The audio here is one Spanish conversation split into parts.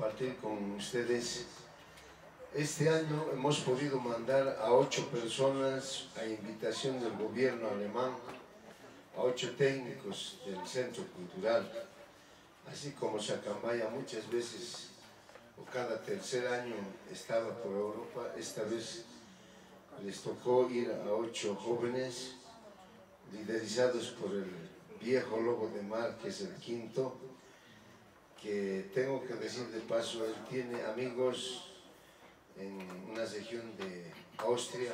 compartir con ustedes. Este año hemos podido mandar a ocho personas a invitación del gobierno alemán, a ocho técnicos del Centro Cultural, así como Sacambaya muchas veces o cada tercer año estaba por Europa, esta vez les tocó ir a ocho jóvenes liderizados por el viejo lobo de mar, que es el quinto, que tengo que decir de paso, él tiene amigos en una región de Austria.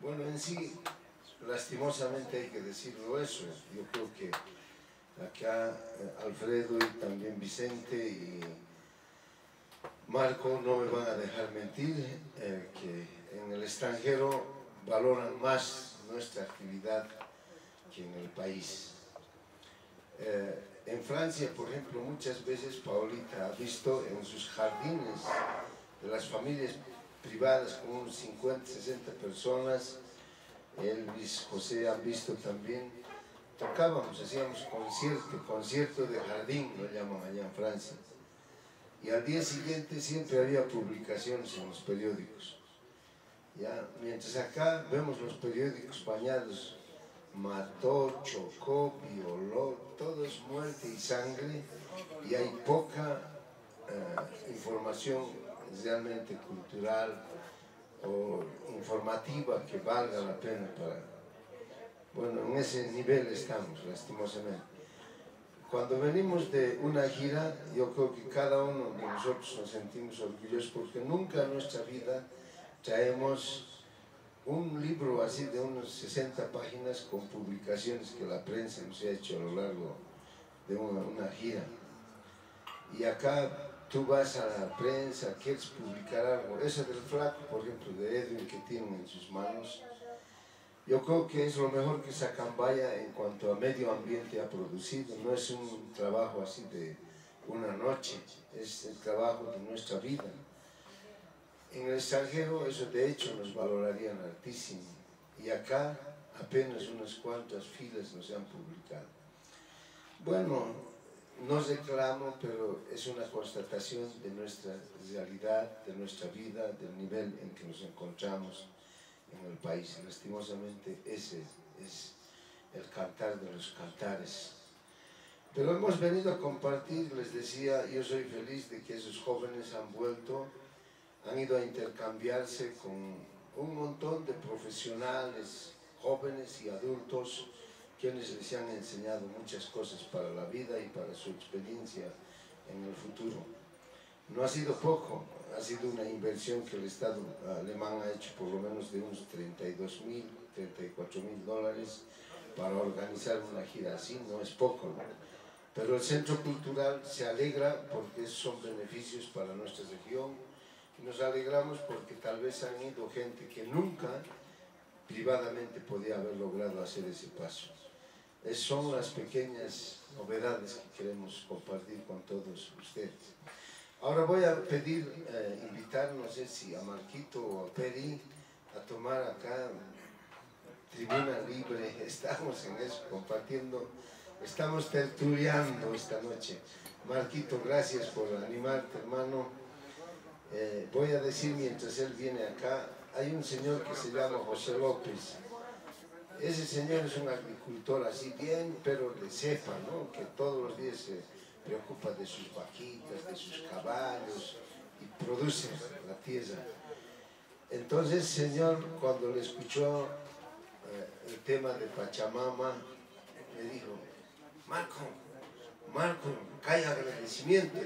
Bueno, en sí, lastimosamente hay que decirlo eso. Yo creo que acá eh, Alfredo y también Vicente y Marco no me van a dejar mentir, eh, que en el extranjero valoran más nuestra actividad que en el país. Eh, en Francia, por ejemplo, muchas veces Paulita ha visto en sus jardines de las familias privadas con unos 50, 60 personas, Elvis, José han visto también, tocábamos, hacíamos concierto, concierto de jardín, lo llaman allá en Francia. Y al día siguiente siempre había publicaciones en los periódicos. ¿Ya? Mientras acá vemos los periódicos bañados, mató, chocó, violó, todo es muerte y sangre, y hay poca eh, información realmente cultural o informativa que valga la pena para... Bueno, en ese nivel estamos, lastimosamente. Cuando venimos de una gira, yo creo que cada uno de nosotros nos sentimos orgullosos porque nunca en nuestra vida traemos un libro así de unos 60 páginas con publicaciones que la prensa nos ha hecho a lo largo de una, gira. Y acá tú vas a la prensa, quieres publicar algo, ese del flaco, por ejemplo, de Edwin que tienen en sus manos, yo creo que es lo mejor que Sacambaya en cuanto a medio ambiente ha producido, no es un trabajo así de una noche, es el trabajo de nuestra vida. En el extranjero eso de hecho nos valorarían altísimo y acá apenas unas cuantas filas nos han publicado. Bueno, no reclamo, pero es una constatación de nuestra realidad, de nuestra vida, del nivel en que nos encontramos en el país. Lastimosamente ese es el cantar de los cantares. Pero hemos venido a compartir, les decía, yo soy feliz de que esos jóvenes han vuelto, han ido a intercambiarse con un montón de profesionales, jóvenes y adultos, quienes les han enseñado muchas cosas para la vida y para su experiencia en el futuro. No ha sido poco, ha sido una inversión que el Estado alemán ha hecho por lo menos de unos 32 mil, 34 mil dólares para organizar una gira así, no es poco. Pero el Centro Cultural se alegra porque son beneficios para nuestra región nos alegramos porque tal vez han ido gente que nunca privadamente podía haber logrado hacer ese paso. Es, son las pequeñas novedades que queremos compartir con todos ustedes. Ahora voy a pedir, eh, invitar, no sé si a Marquito o a Peri, a tomar acá tribuna libre. Estamos en eso, compartiendo, estamos tertuliando esta noche. Marquito, gracias por animarte, hermano. Eh, voy a decir mientras él viene acá, hay un señor que se llama José López. Ese señor es un agricultor así bien, pero de cepa, ¿no? Que todos los días se preocupa de sus vaquitas, de sus caballos y produce la tierra. Entonces, Señor, cuando le escuchó eh, el tema de Pachamama, me dijo, Marco, Marco, cae agradecimiento.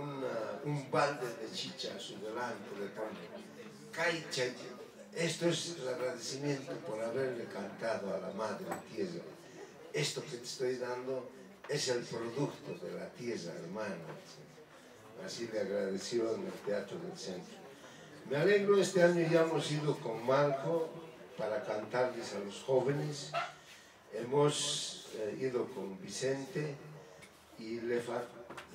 Un balde de chicha a su delante le pone, Esto es el agradecimiento por haberle cantado a la Madre Tierra. Esto que te estoy dando es el producto de la tierra, hermano. Así le agradeció en el Teatro del Centro. Me alegro, este año ya hemos ido con Marco para cantarles a los jóvenes. Hemos eh, ido con Vicente y le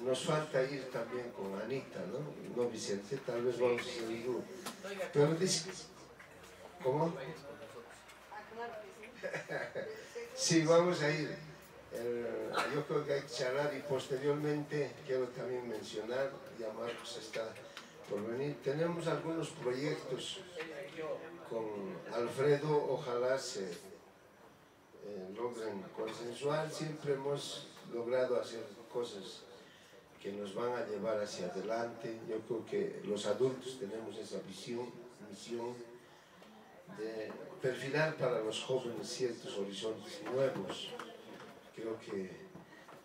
nos falta ir también con Anita, ¿no? No Vicente, tal vez vamos a ir Pero dice, ¿cómo? sí, vamos a ir. yo creo que hay que charlar y posteriormente quiero también mencionar, ya Marcos está por venir, tenemos algunos proyectos con Alfredo, ojalá se eh, logren consensuar, siempre hemos logrado hacer cosas que nos van a llevar hacia adelante. Yo creo que los adultos tenemos esa visión, misión de perfilar para los jóvenes ciertos horizontes nuevos. Creo que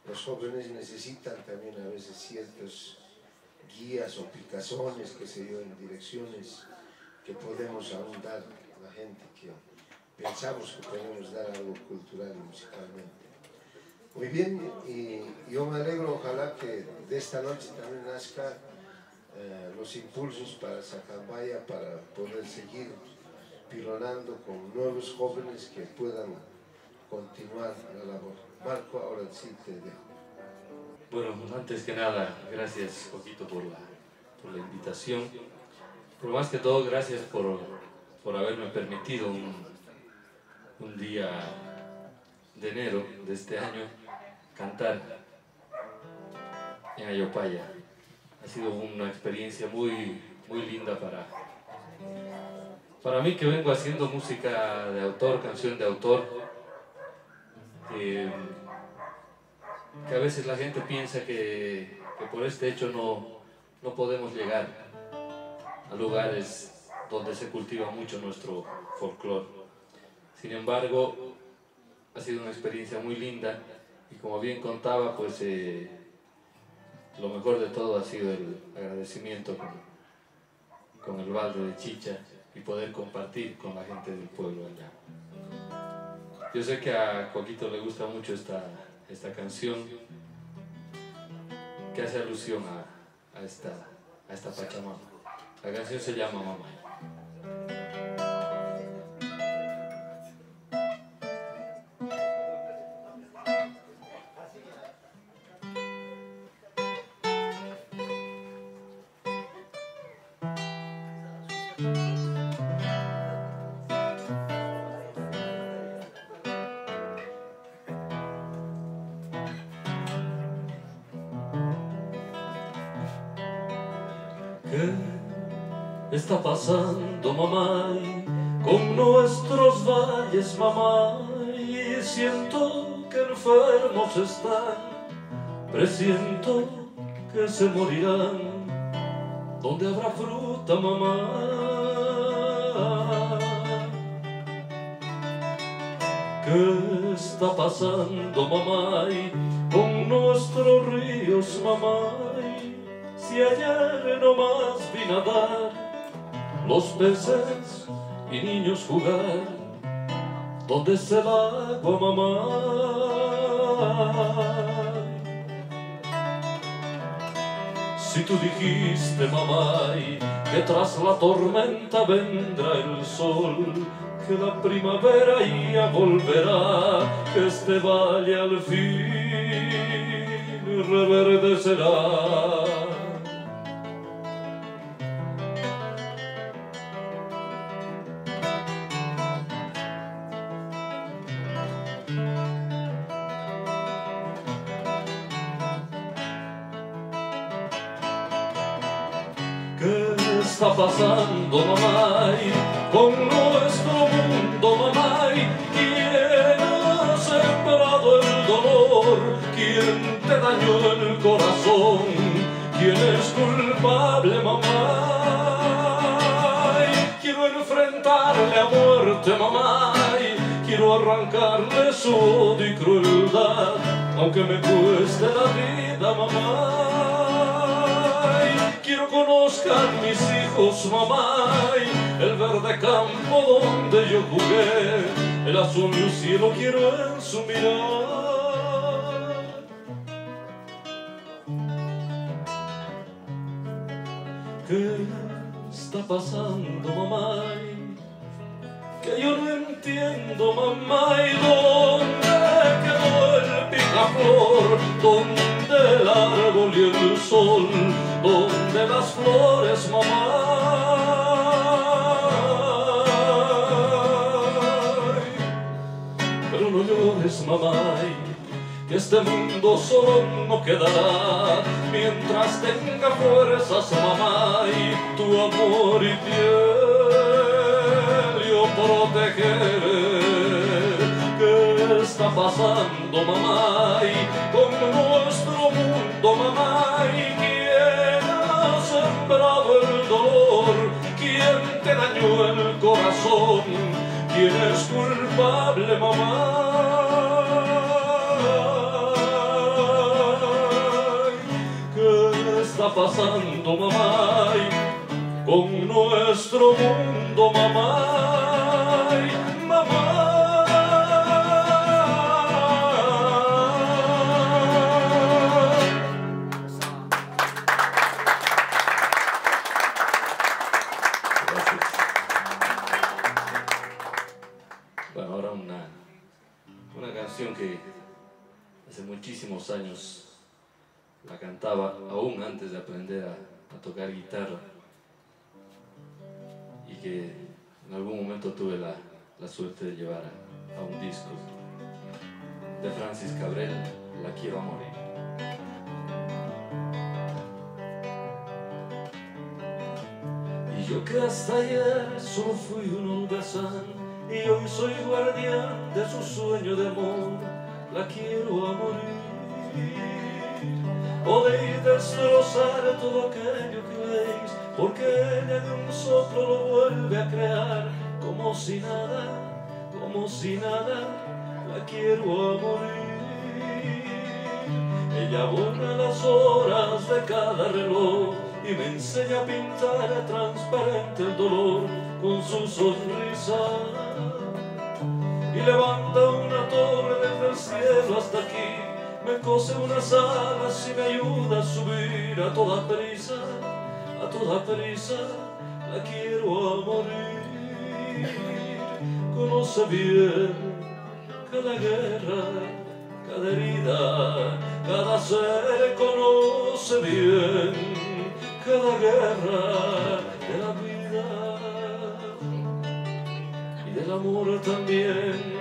los jóvenes necesitan también a veces ciertos guías o picazones, que se yo, en direcciones que podemos aún dar a la gente que pensamos que podemos dar algo cultural y musicalmente. Muy bien, y yo me alegro, ojalá que de esta noche también nazca eh, los impulsos para Sacambaya, para poder seguir pilonando con nuevos jóvenes que puedan continuar la labor. Marco, ahora sí te dejo. Bueno, antes que nada, gracias poquito por la, por la invitación. Pero más que todo, gracias por, por haberme permitido un, un día de enero de este año cantar en Ayopaya. Ha sido una experiencia muy, muy linda para, para mí que vengo haciendo música de autor, canción de autor, que, a veces la gente piensa que, que por este hecho no, no podemos llegar a lugares donde se cultiva mucho nuestro folclore. Sin embargo, ha sido una experiencia muy linda y como bien contaba, pues eh, lo mejor de todo ha sido el agradecimiento con, con el balde de chicha y poder compartir con la gente del pueblo allá. Yo sé que a Coquito le gusta mucho esta, esta canción que hace alusión a, a, esta, a esta Pachamama. La canción se llama Mamá. Está pasando, mamá? Con nuestros valles, mamá, y siento que enfermos están, presiento que se morirán. ¿Dónde habrá fruta, mamá? ¿Qué está pasando, mamá? Con nuestros ríos, mamá, si ayer no más vi nadar los peces y niños jugar. ¿Dónde está el mamá? Si tú dijiste, mamá, que tras la tormenta vendrá el sol, que la primavera ya volverá, que este valle al fin reverdecerá. Pasando, mamá, con nuestro mundo, mamá? ¿Quién ha sembrado el dolor? ¿Quién te dañó el corazón? ¿Quién es culpable, mamá? Quiero enfrentarle a muerte, mamá. Quiero arrancarle su odio y crueldad, aunque me cueste la vida, quiero conozcan mis hijos, mamá, el verde campo donde yo jugué, el azul cielo quiero en su mirar. ¿Qué está pasando, mamá? Que yo no entiendo, mamá, ¿y dónde quedó el picaflor? ¿Dónde el árbol y el sol? Donde las flores, mamá. Pero no llores, mamá, mundo solo no quedará mientras tenga fuerzas mamá tu amor y piel yo protegeré. ¿Qué está pasando mamá con nuestro mundo mamá ¿Quién es culpable mamá? pasando, mamá, con nuestro mundo, mamá, tocar guitarra y que en algún momento tuve la, suerte de llevar a, un disco de Francis Cabrel, La quiero a morir. Y yo que hasta ayer solo fui un holgazán y hoy soy guardián de su sueño de amor, la quiero a morir podéis destrozar todo aquello que veis, porque ella de un soplo lo vuelve a crear, como si nada, como si nada, la quiero a morir. Ella borra las horas de cada reloj y me enseña a pintar transparente el dolor con su sonrisa. Y levanta una torre desde el cielo hasta aquí me cose unas alas y me ayuda a subir a toda prisa, a toda prisa, la quiero a morir. Conoce bien cada guerra, cada herida, cada ser conoce bien cada guerra de la vida y del amor también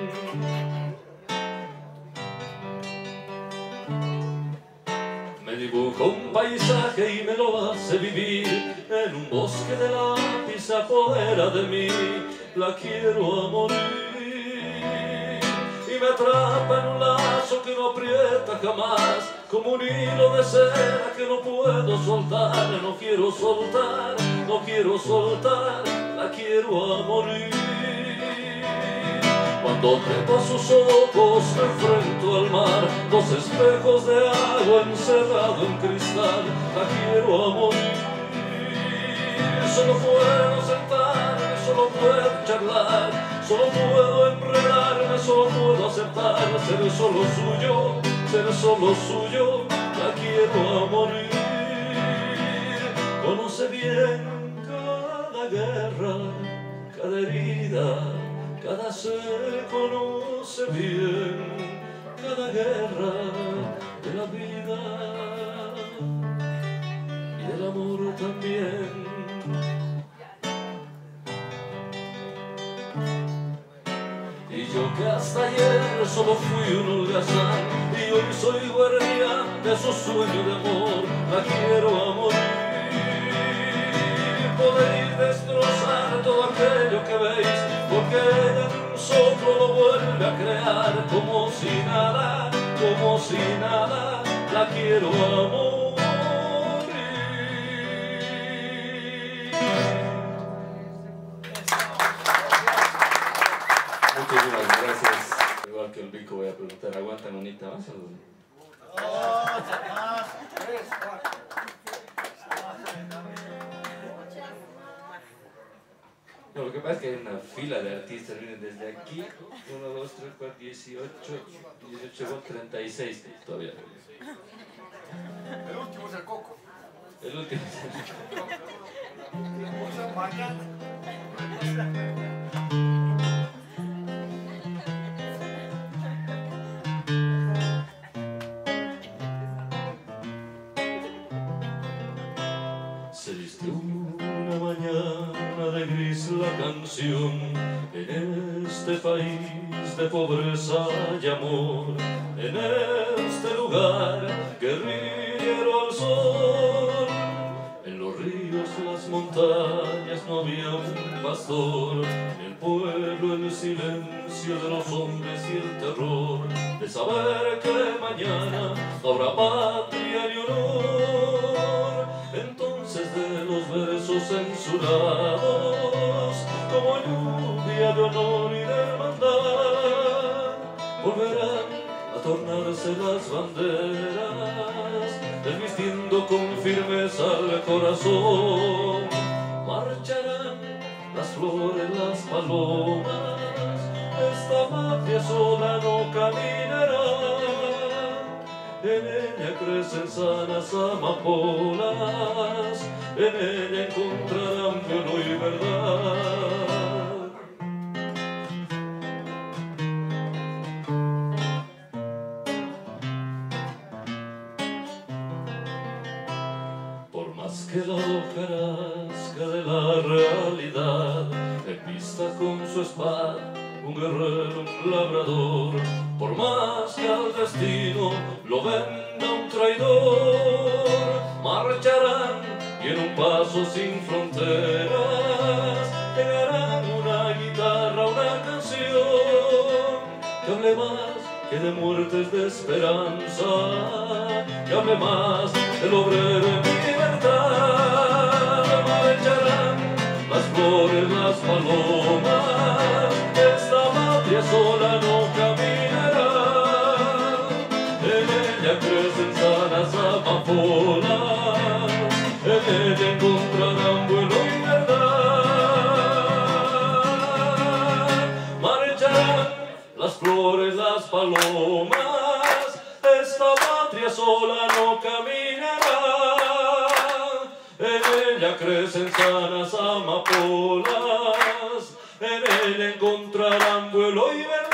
dibujo un paisaje y me lo hace vivir en un bosque de lápiz apodera de mí. La quiero a morir y me atrapa en un lazo que no aprieta jamás como un hilo de seda que no puedo soltar. No quiero soltar no quiero soltar la quiero a morir cuando trepo a sus ojos me enfrento al mar, dos espejos de agua encerrado en cristal, la quiero a morir. Solo puedo sentarme, solo puedo charlar, solo puedo enredarme, solo puedo aceptar ser solo suyo, ser solo suyo, la quiero a morir. Conoce bien cada guerra, cada herida cada ser conoce bien cada guerra de la vida y del amor también. Y yo que hasta ayer solo fui un holgazán y hoy soy guardián de esos sueños de amor, la quiero a morir. Destrozar todo aquello que veis porque soplo lo vuelve a crear como si nada, como si nada, la quiero amor. Muchísimas gracias. Igual que el bico voy a preguntar, ¿aguanta monita más o no? No, lo que pasa es que hay una fila de artistas, vienen desde aquí, 1, 2, 3, 4, 18, 18, 36 todavía. El último es el coco. El último es el coco. Se pobreza y amor, en este lugar guerrillero al sol. En los ríos, las montañas no había un pastor, en el pueblo el silencio de los hombres y el terror de saber que mañana habrá patria y honor. Entonces de los versos censurados, como lluvia de honor y de hermandad, tornarse las banderas, desvistiendo con firmeza el corazón. Marcharán las flores, las palomas, esta patria sola no caminará. En ella crecen sanas amapolas, en ella encontrarán vuelo y verdad. Realidad vista con su espada un guerrero, un labrador, por más que al destino lo venda un traidor, marcharán y en un paso sin fronteras llegarán una guitarra, una canción que hable más que de muertes de esperanza, que hable más del obrero en libertad, las flores, las palomas, esta patria sola no caminará. En ella crecen sanas amapolas, en ella encontrarán vuelo y verdad. Marcharán las flores, las palomas, crecen sanas amapolas, en ella encontrarán vuelo y verdad.